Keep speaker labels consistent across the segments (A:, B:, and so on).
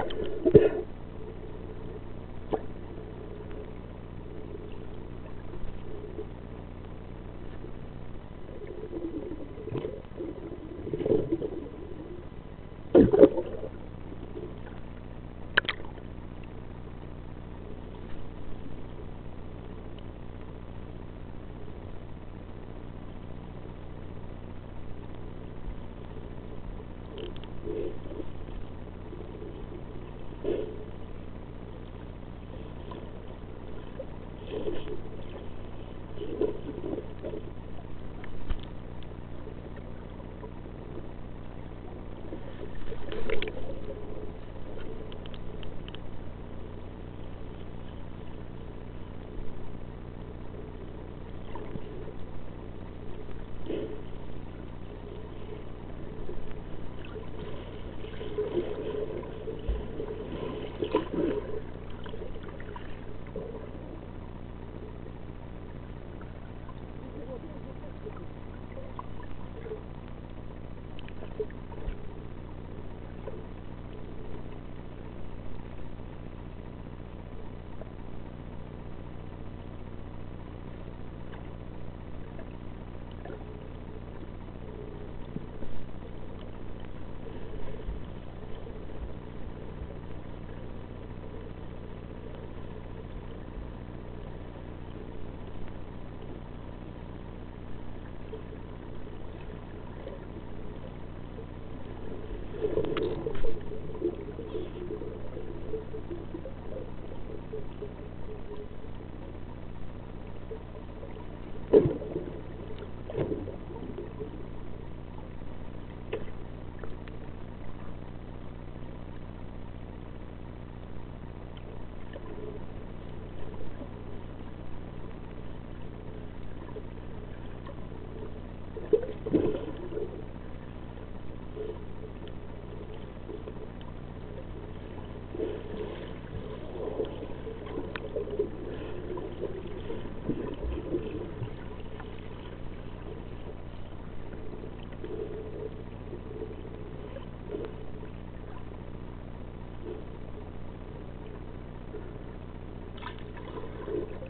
A: Thank you. Thank you.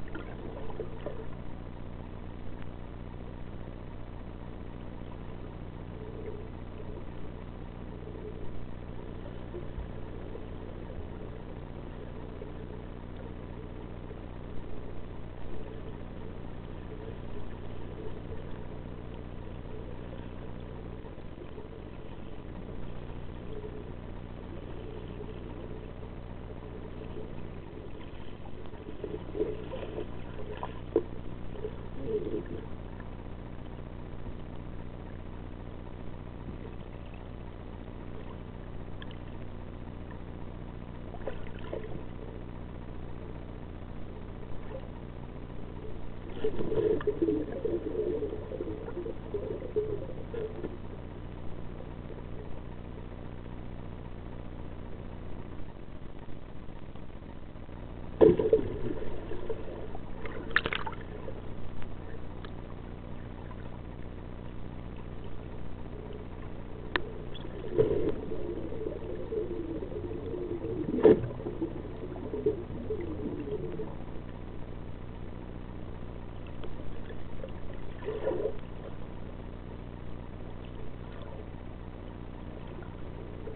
B: Gracias.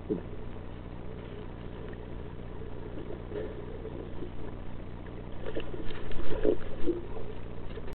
B: Thank you.